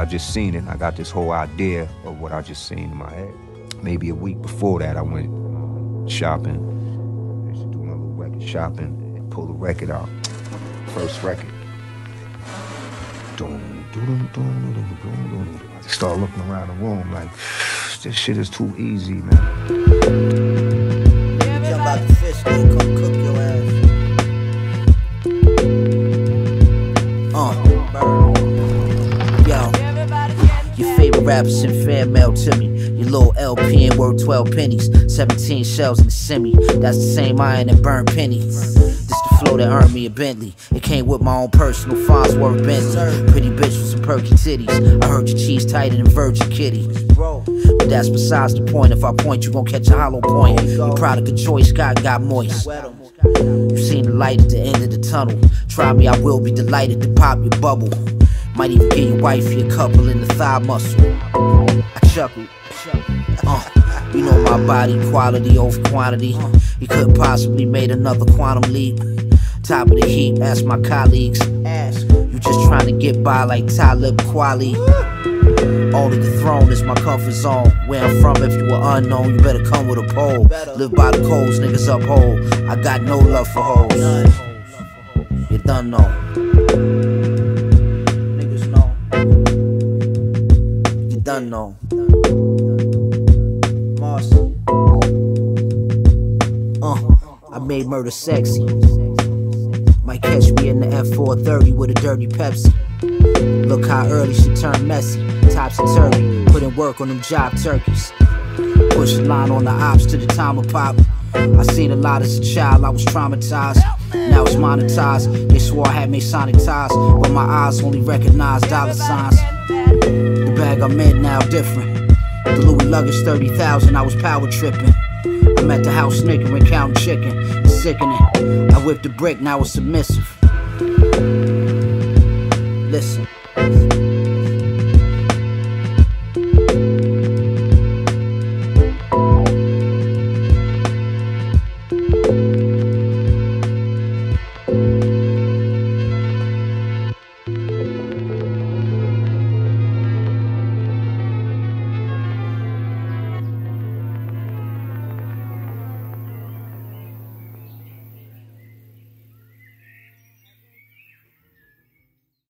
I just seen it. and I got this whole idea of what I just seen in my head. Maybe a week before that, I went shopping. I used to do my little record shopping and pull the record out. First record. I started looking around the room like, this shit is too easy, man. Your and fan mail to me. Your little LP and worth 12 pennies. 17 shells in the semi. That's the same iron that burned pennies. This the flow that earned me a Bentley. It came with my own personal Fonzworth Bentley. Pretty bitch with some perky titties. I heard your cheese tighter than Virgin Kitty. But that's besides the point. If I point, you gon' catch a hollow point. Your product of choice, God got moist. You seen the light at the end of the tunnel. Try me, I will be delighted to pop your bubble. Might even get your wifey a couple in the thigh muscle. I chuckle. Uh, you know my body, quality over quantity. You couldn't possibly made another quantum leap. Top of the heap, ask my colleagues. Ask. You just trying to get by like Talib Kweli. Only the throne is my comfort zone. Where I'm from, if you were unknown, you better come with a pole. Live by the codes, niggas uphold. I got no love for hoes. You done know. Marcy. Uh, I made murder sexy. Might catch me in the F430 with a dirty Pepsi. Look how early she turned messy. Topsy turvy, put in work on them job turkeys. Push the line on the ops to the time of pop. I seen a lot as a child, I was traumatized. Now it's monetized. They swore I had Masonic ties, but my eyes only recognize dollar signs. The bag I'm in now different. The Louis luggage 30,000, I was power tripping. I'm at the house snickering, counting chicken. It's sickening. I whipped the brick, now it's submissive. Listen.